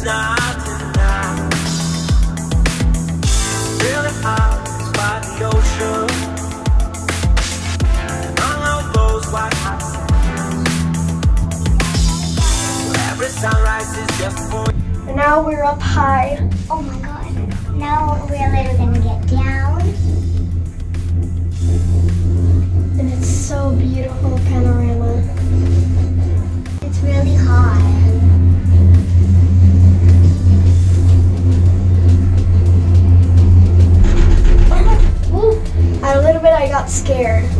is not enough. Feeling out by the ocean. And on those white hot. Where Every sunrise is just for you. Now we're up high. Oh my god. Now we're later gonna get down. And it's so beautiful panorama. Scared.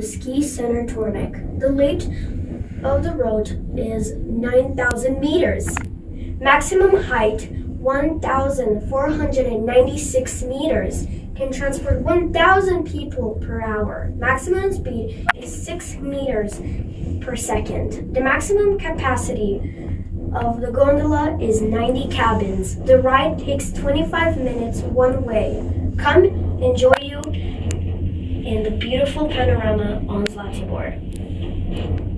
The ski center Tornik. The length of the road is 9,000 meters. Maximum height 1,496 meters. Can transport 1,000 people per hour. Maximum speed is 6 meters per second. The maximum capacity of the gondola is 90 cabins. The ride takes 25 minutes one way. Come enjoy in the beautiful panorama on. Zlatibor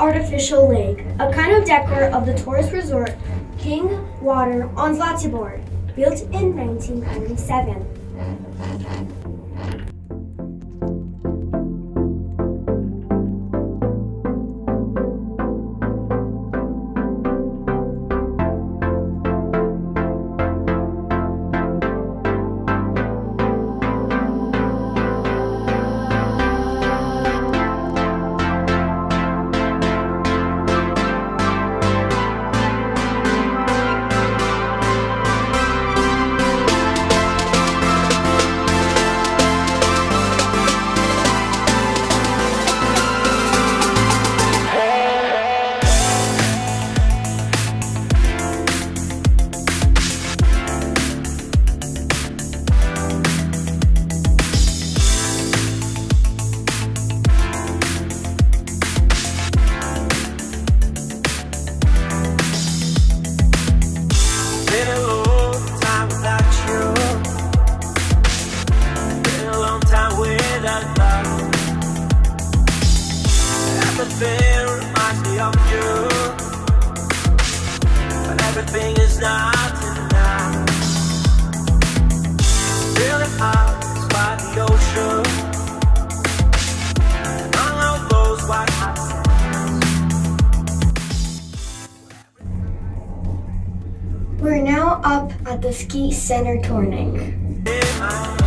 artificial lake, a kind of decor of the tourist resort King Water on Zlatibor, built in 1947. At the Ski Center Tornik.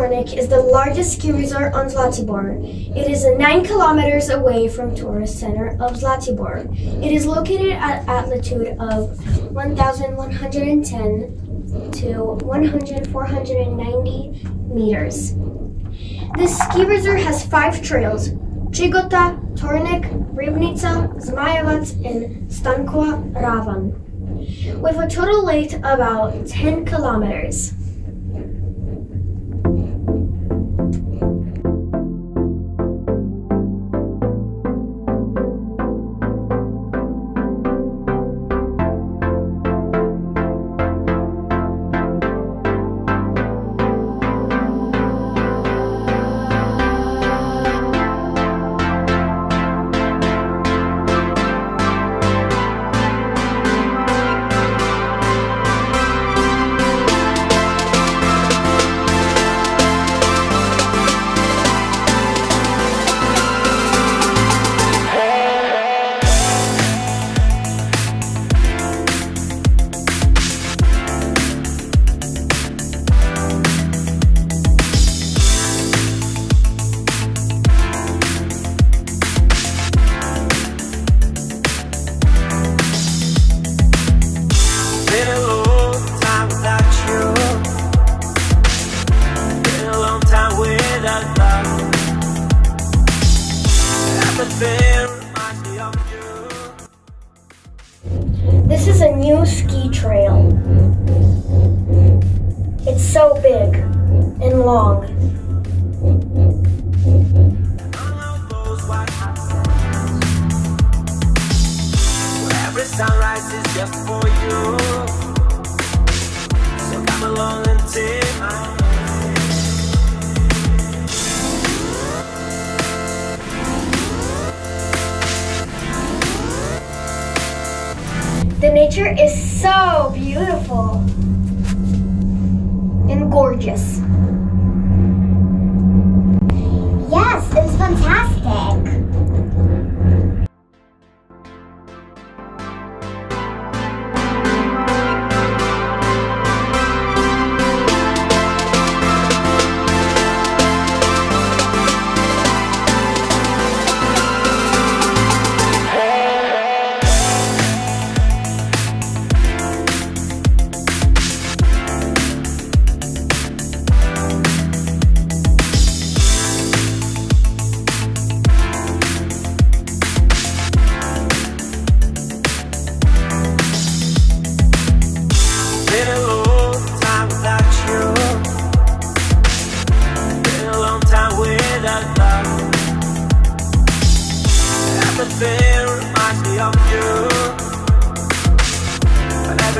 Tornik is the largest ski resort on Zlatibor. It is 9 kilometers away from tourist center of Zlatibor. It is located at altitude of 1,110 to 100, 490 meters. This ski resort has five trails, Chigota, Tornik, Ribnica, Zmajevac, and Stankova Ravan, with a total length about 10 kilometers. Beautiful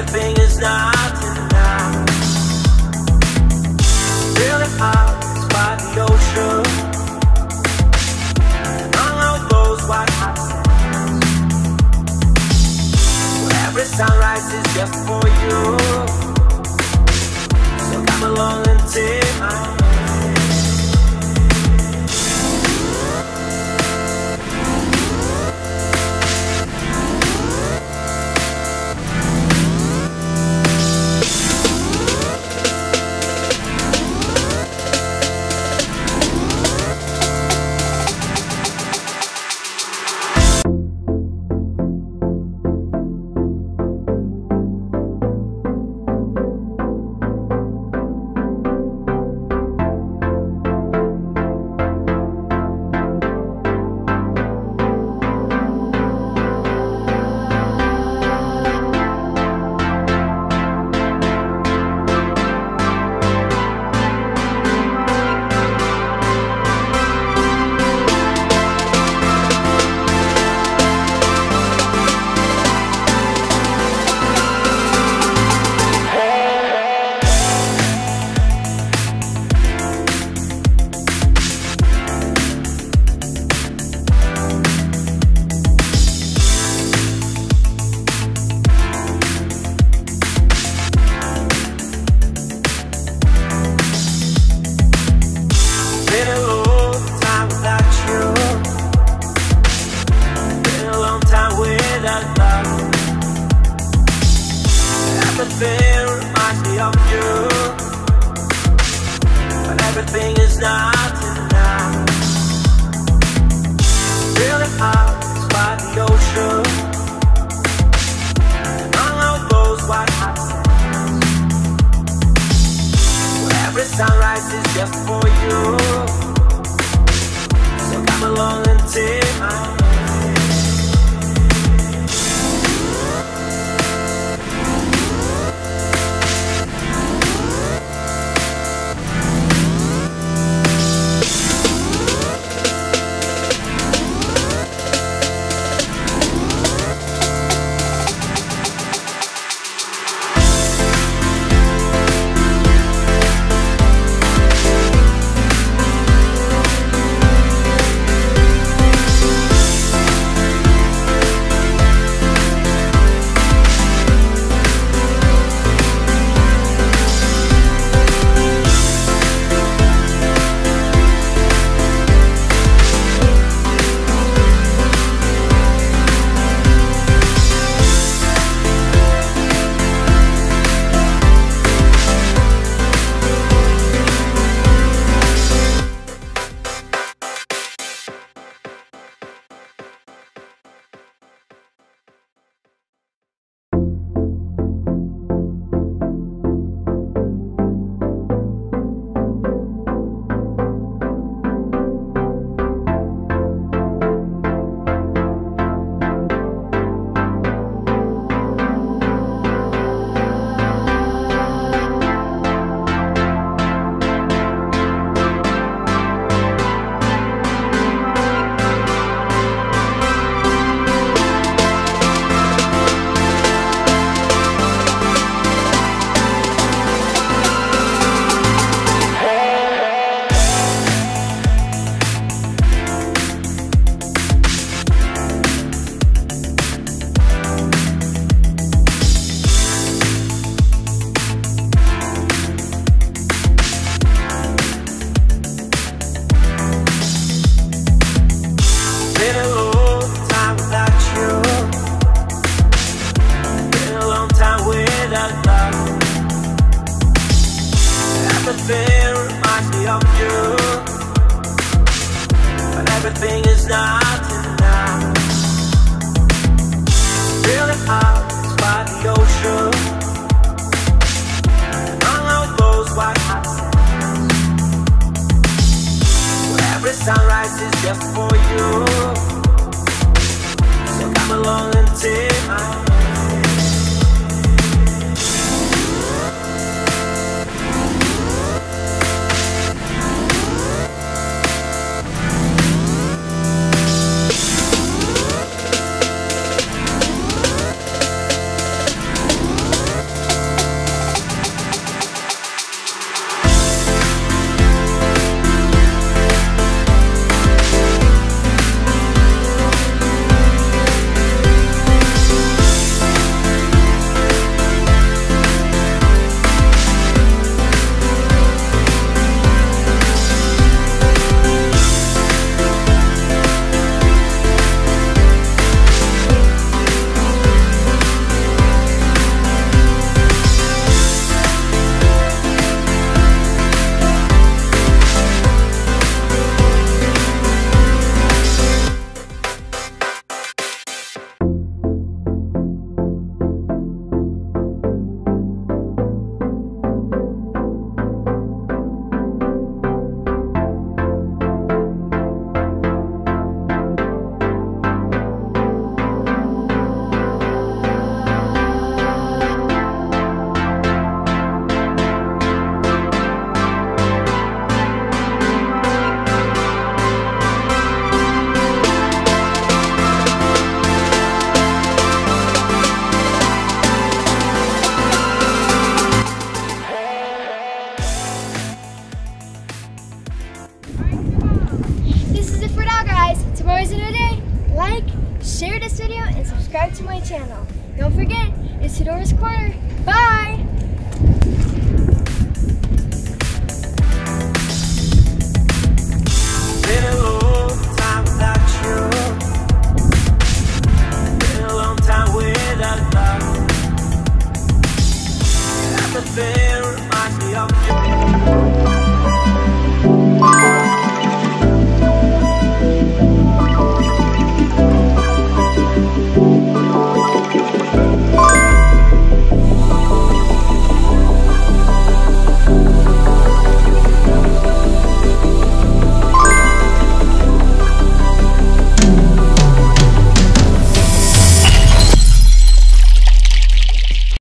everything is not enough. Feeling hot by the ocean. Unload those white hot sands. Every sunrise is just for you. So come along and take my hand.